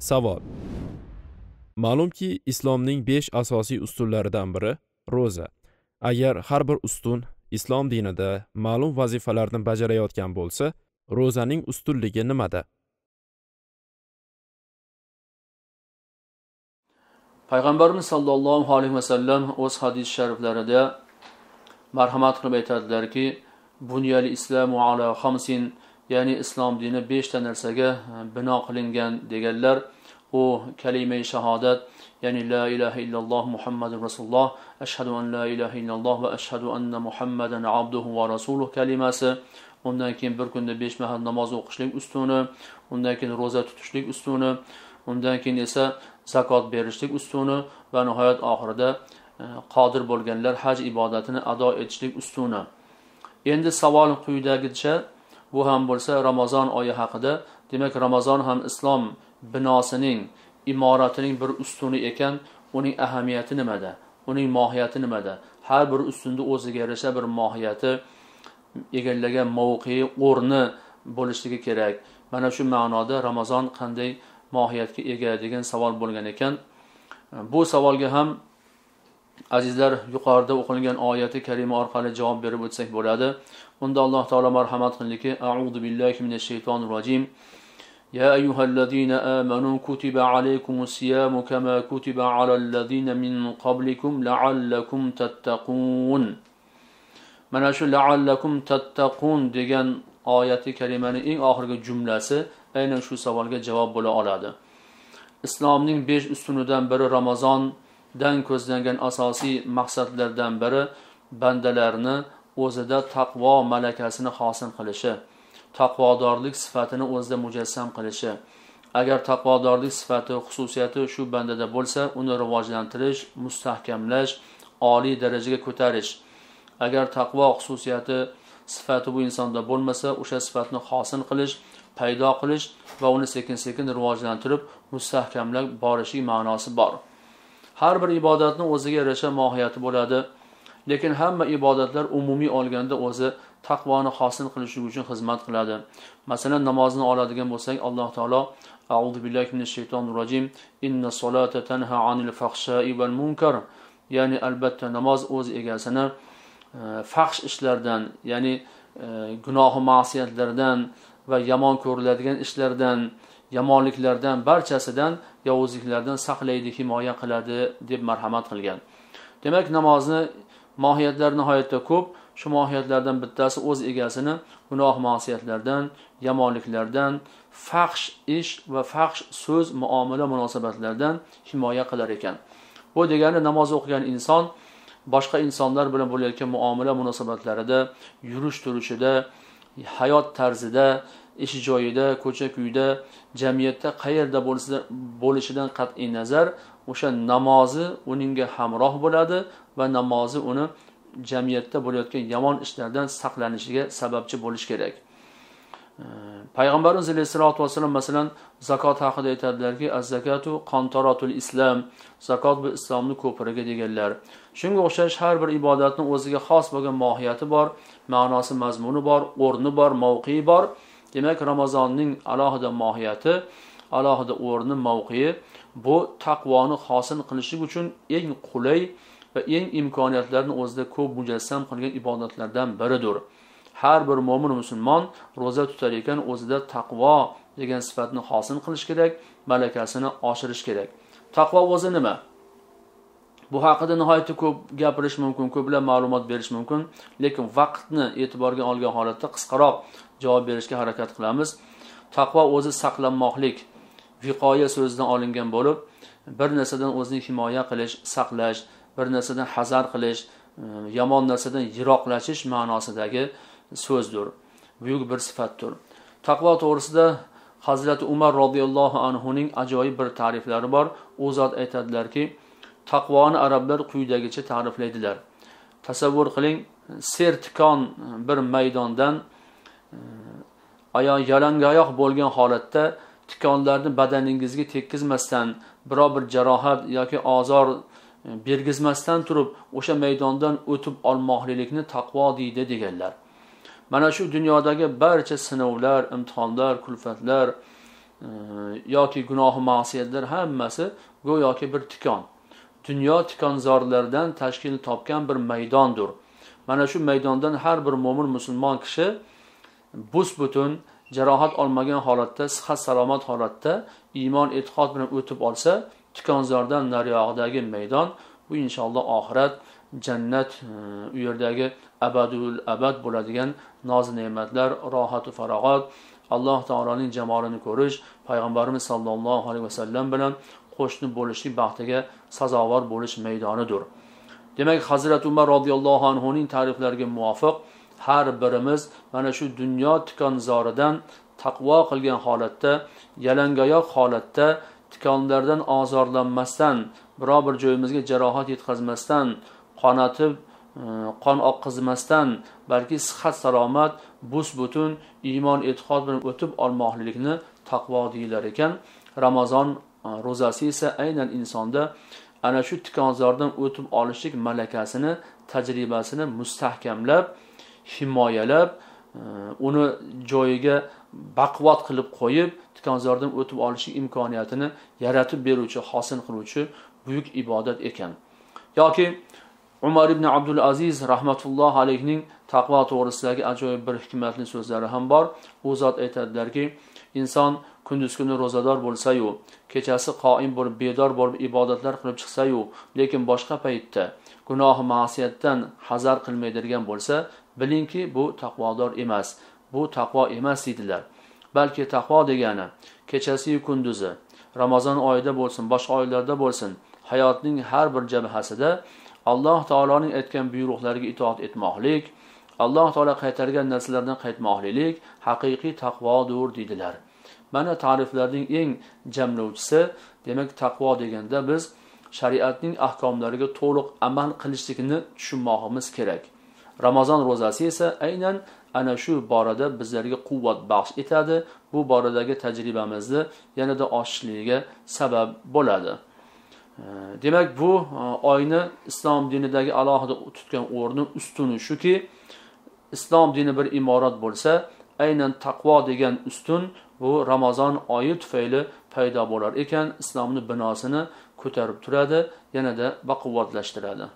Savol. Ma'lumki, islomning 5 asosiy ustunlaridan biri ro'za. Agar har bir ustun islom dinida ma'lum vazifalarni bajarayotgan bo'lsa, ro'zaning ustunligi nimada? payg'ambarimiz sollallohu alayhi vasallam o'z hadis shariflarida marhamat qilib aytadilarki bunyal islamu ala xamsin ya'ni islom dini beshta narsaga e, bino qilingan deganlar u kalimai shahodat ya'ni la ilaha illalloh muhammadu rasululloh ashhadu an la ilaha illalloh va ashhadu anna muhammadan abduhu va rasuluh kalimasi undan keyin bir kunda besh mahal namoz o'qishlik ustuni undan keyin ro'za tutishlik ustuni undan keyin esa zakot berishlik ustuni va nihoyat oxirida e, qodir bo'lganlar haj ibodatini ado etishlik ustuni. Endi savol quyidagicha bu ham bo'lsa ramazon oyi haqida. Demak ramazon ham islom binosining imoratining bir ustuni ekan. Uning ahamiyati nimada? Uning mohiyati nimada? Har bir ustunni o'ziga yarasha bir mohiyati egallagan mavqei o'rni bo'lishligi kerak. Mana shu ma'noda ramazon qanday mohiyatga ega degan savol bo'lgan ekan. Bu savolga ham azizlar yuqorida o'qilgan oyati karima orqali javob berib o'tsak bo'ladi unda alloh taolo marhamat qildiki audu billahi minash shaytonir rojim يا أيها الذين آمنوا كتب عليكم الصيام كما كتب على الذين من قبلكم لعلكم تتقون mana shu laallakum tattaqun degan oyati karimani eng oxirgi jumlasi aynan shu savolga javob bo'la oladi islomning besh ustunidan biri dan ko'zlangan asosiy maqsadlardan biri bandalarni o'zida taqvo malakasini hosil qilishi taqvodorlik sifatini o'zida mujassam qilishi. Agar taqvodorlik sifati xususiyati shu bandada bo'lsa uni rivojlantirish mustahkamlash oliy darajaga ko'tarish. Agar taqvo xususiyati sifati bu insonda bo'lmasa o'sha sifatni hosil qilish paydo qilish va uni sekin sekin rivojlantirib mustahkamlab borishlik ma'nosi bor. Har bir ibodatni o'ziga yarasha mohiyati bo'ladi. Lekin hamma ibodatlar umumiy olganda o'zi taqvoni hosil qilish uchun xizmat qiladi. Masalan namozni oladigan bo'lsak alloh taolo auzu billahi minash shaytonir rojim inna solata tanha anil fahshai val munkar. Ya'ni albatta namoz o'z egasini e, ishlardan ya'ni e, gunohi ma'siyatlardan va yomon ko'riladigan ishlardan yomonliklardan barchasidan yovuzliklardan saqlaydi himoya qiladi deb marhamat qilgan. Demak namozni mohiyatlari nihoyatda ko'p. Shu mohiyatlardan bittasi o'z egasini gunoh ma'siyatlardan yomonliklardan faxsh ish va faxsh so'z muomala munosabatlardan himoya qilar ekan. Bu degani namoz o'qigan inson boshqa insonlar bilan bo'layotgan muomala munosabatlarida yurish turishida hayot tarzida ish joyida ko'cha kuyda jamiyatda qayerda bo'lishidan qat'iy nazar o'sha namozi uningga hamroh bo'ladi va namozi uni jamiyatda bo'layotgan yomon ishlardan saqlanishiga sababchi bo'lishi kerak. Payg'ambarimiz alayhissalotu vassalom masalan zakot haqida aytadilarki az zakatu qontarotul islom zakot bu islomni ko'prigi deganlar. Shunga o'xshash har bir ibodatni o'ziga xos bo'lgan mohiyati bor ma'nosi mazmuni bor o'rni bor mavqei bor. Demak ramazonning alohida mohiyati alohida o'rni mavqei bu taqvoni hosil qilishlik uchun eng qulay va eng imkoniyatlarni o'zida ko'p mujassam qilgan ibodatlardan biridir. Har bir mo'min musulmon ro'za tutar ekan o'zida taqvo degan sifatni hosil qilish kerak malakasini oshirish kerak. Taqvo o'zi nima? Bu haqida nihoyatda ko'p gapirish mumkin ko'plab ma'lumot berish mumkin. Lekin vaqtni e'tiborga olgan holatda qisqaroq javob berishga harakat qilamiz. Taqvo o'zi saqlanmoqlik viqoya so'zidan olingan bo'lib bir narsadan o'zini himoya qilish saqlash bir narsadan hazar qilish yomon narsadan yiroqlashish ma'nosidagi so'zdir buyuk bir sifatdir. Taqvo to'g'risida hazrati umar roziyallohu anhuning ajoyib bir ta'riflari bor. U zot aytadilarki taqvoni arablar quyidagicha ta'riflaydilar. Tasavvur qiling sertikon bir maydondan e, oyoq yalangoyoq bo'lgan holatda tikonlarni badaningizga tekkizmasdan biror bir jarohat yoki ozor e, bergizmasdan turib o'sha maydondan o'tib olmoqlilikni taqvo deydi deganlar. Mana shu dunyodagi barcha sinovlar imtihonlar kulfatlar e, yoki gunoh ma'siyatlar hammasi go'yoki bir tikon. Dunyo tikonzorlardan tashkil topgan bir maydondir mana shu maydondan har bir mo'min musulmon kishi bus butun jarohat olmagan holatda sihat salomat holatda iymon e'tiqod bilan o'tib olsa tikonzordan nariyog'idagi maydon bu inshaalloh oxirat jannat e, u yerdagi abadul abad bo'ladigan noz ne'matlar rohatu farog'at alloh taoloning jamolini ko'rish payg'ambarimiz sollallohu alayhi vasallam bilan qo'shni bo'lishlik baxtiga sazovor bo'lish maydonidir demak hazrati umar roziyallohu anhuning ta'riflariga muvofiq har birimiz mana shu dunyo tikonzoridan taqvo qilgan holatda yalangoyoq holatda tikonlardan ozorlanmasdan biror bir joyimizga jarohat yetkazmasdan qonatib e, qon oqqizmasdan balki sihat salomat bus butun iymon e'tiqod bilan o'tib olmoqlikni taqvo deyilar ekan. Ramazon ro'zasi esa aynan insonda ana shu tikonzordan o'tib olishlik malakasini tajribasini mustahkamlab himoyalab e, uni joyiga baquvvat qilib qo'yib tikonzordan o'tib olishlik imkoniyatini yaratib beruvchi hosil qiluvchi buyuk ibodat ekan. Yoki umar ibn abdul aziz rahmatullohi alayhning taqvo to'g'risidagi ajoyib bir hikmatli so'zlari ham bor. U zot aytadilarki inson kunduz kuni ro'zador bo'lsayu kechasi qoim bo'lib bedor bo'lib ibodatlar qilib chiqsayu lekin boshqa paytda gunoh ma'siyatdan hazar qilmaydigan bo'lsa bilingki bu taqvodor emas. Bu taqvo emas deydilar. Balki taqvo degani kechasiyu kunduzi ramazon oyida bo'lsin boshqa oylarda bo'lsin hayotning har bir jabhasida alloh taoloning aytgan buyruqlariga itoat etmoqlik alloh taolo qaytargan narsalardan qaytmoqlilik haqiqiy taqvodir deydilar. Mana ta'riflarning eng jamlovchisi demak taqvo deganda biz shariatning ahkomlariga to'liq amal qilishlikni tushunmog'imiz kerak. Ramazon ro'zasi esa aynan ana shu borada bizlarga quvvat baxsh etadi. Bu boradagi tajribamizni yanada oshishligiga sabab bo'ladi. Demak bu e, oyni islom dinidagi alohida tutgan o'rni ustuni shuki islom dini bir imorat bo'lsa aynan taqvo degan ustun bu ramazon oyi tufayli paydo bo'lar ekan islomni binosini ko'tarib turadi yanada baquvvatlashtiradi.